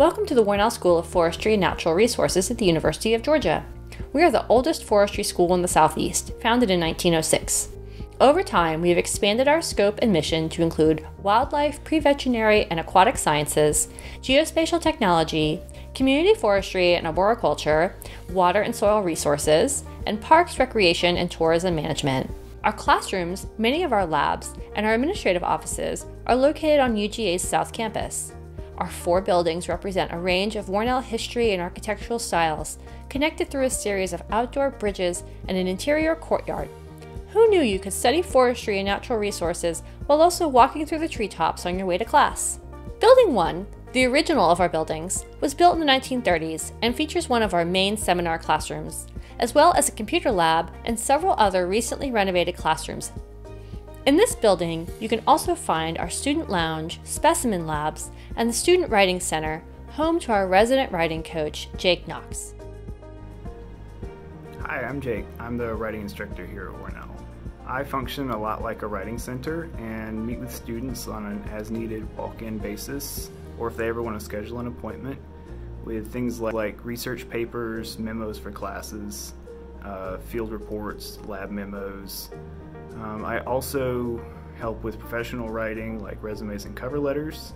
Welcome to the Warnell School of Forestry and Natural Resources at the University of Georgia. We are the oldest forestry school in the Southeast, founded in 1906. Over time, we have expanded our scope and mission to include wildlife, pre veterinary and aquatic sciences, geospatial technology, community forestry and arboriculture, water and soil resources, and parks, recreation, and tourism management. Our classrooms, many of our labs, and our administrative offices are located on UGA's South Campus. Our four buildings represent a range of Warnell history and architectural styles, connected through a series of outdoor bridges and an interior courtyard. Who knew you could study forestry and natural resources while also walking through the treetops on your way to class? Building 1, the original of our buildings, was built in the 1930s and features one of our main seminar classrooms, as well as a computer lab and several other recently renovated classrooms in this building, you can also find our student lounge, specimen labs, and the Student Writing Center, home to our resident writing coach, Jake Knox. Hi, I'm Jake. I'm the writing instructor here at Warnell. I function a lot like a writing center and meet with students on an as needed walk in basis, or if they ever want to schedule an appointment, with things like research papers, memos for classes, uh, field reports, lab memos, um, I also help with professional writing like resumes and cover letters.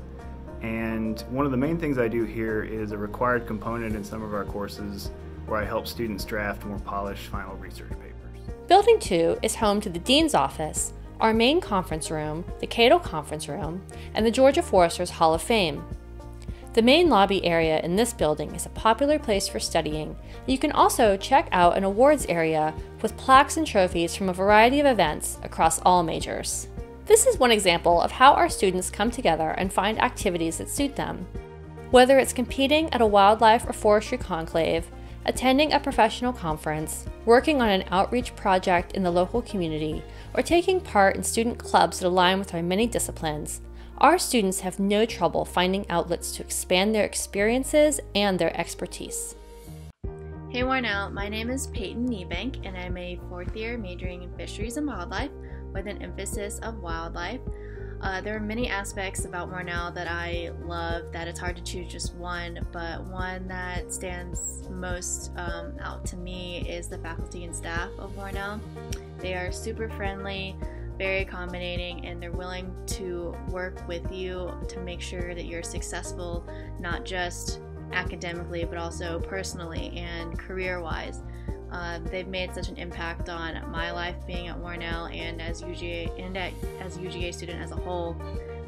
And one of the main things I do here is a required component in some of our courses where I help students draft more polished final research papers. Building 2 is home to the Dean's Office, our main conference room, the Cato Conference Room, and the Georgia Foresters Hall of Fame. The main lobby area in this building is a popular place for studying. You can also check out an awards area with plaques and trophies from a variety of events across all majors. This is one example of how our students come together and find activities that suit them. Whether it's competing at a wildlife or forestry conclave, attending a professional conference, working on an outreach project in the local community, or taking part in student clubs that align with our many disciplines, our students have no trouble finding outlets to expand their experiences and their expertise. Hey Warnell, my name is Peyton Niebank and I'm a fourth year majoring in fisheries and wildlife with an emphasis of wildlife. Uh, there are many aspects about Warnell that I love that it's hard to choose just one, but one that stands most um, out to me is the faculty and staff of Warnell. They are super friendly, very accommodating and they're willing to work with you to make sure that you're successful, not just academically, but also personally and career wise. Uh, they've made such an impact on my life being at Warnell and as UGA and at, as UGA student as a whole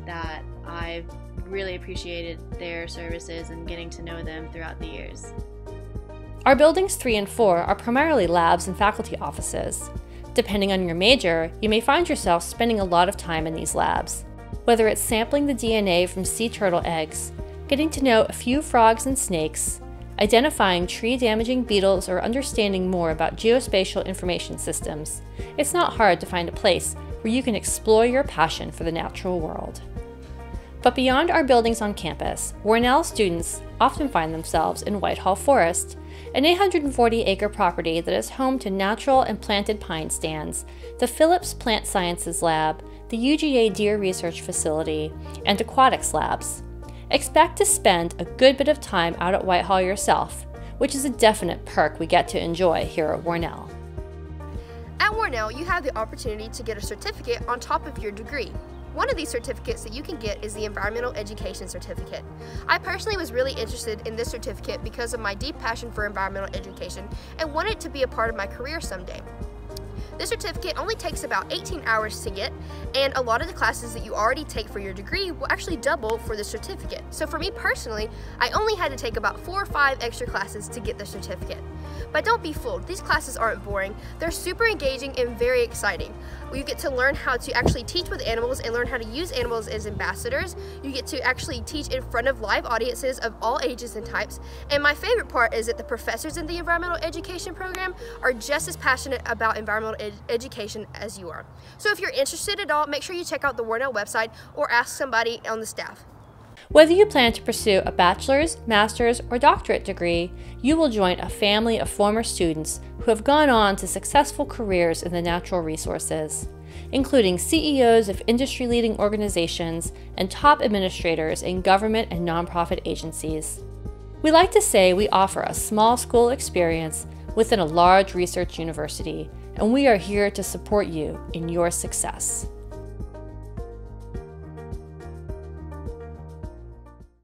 that I've really appreciated their services and getting to know them throughout the years. Our buildings 3 and 4 are primarily labs and faculty offices. Depending on your major, you may find yourself spending a lot of time in these labs. Whether it's sampling the DNA from sea turtle eggs, getting to know a few frogs and snakes, identifying tree damaging beetles, or understanding more about geospatial information systems, it's not hard to find a place where you can explore your passion for the natural world. But beyond our buildings on campus, Warnell students often find themselves in Whitehall Forest, an 840 acre property that is home to natural and planted pine stands, the Phillips Plant Sciences Lab, the UGA Deer Research Facility, and aquatics labs. Expect to spend a good bit of time out at Whitehall yourself, which is a definite perk we get to enjoy here at Warnell. At Warnell, you have the opportunity to get a certificate on top of your degree. One of these certificates that you can get is the Environmental Education Certificate. I personally was really interested in this certificate because of my deep passion for environmental education and wanted to be a part of my career someday. This certificate only takes about 18 hours to get, and a lot of the classes that you already take for your degree will actually double for the certificate. So for me personally, I only had to take about four or five extra classes to get the certificate. But don't be fooled, these classes aren't boring. They're super engaging and very exciting. You get to learn how to actually teach with animals and learn how to use animals as ambassadors. You get to actually teach in front of live audiences of all ages and types. And my favorite part is that the professors in the environmental education program are just as passionate about environmental ed education as you are. So if you're interested at all, make sure you check out the Warnell website or ask somebody on the staff. Whether you plan to pursue a bachelor's, master's, or doctorate degree, you will join a family of former students who have gone on to successful careers in the natural resources, including CEOs of industry leading organizations and top administrators in government and nonprofit agencies. We like to say we offer a small school experience within a large research university and we are here to support you in your success.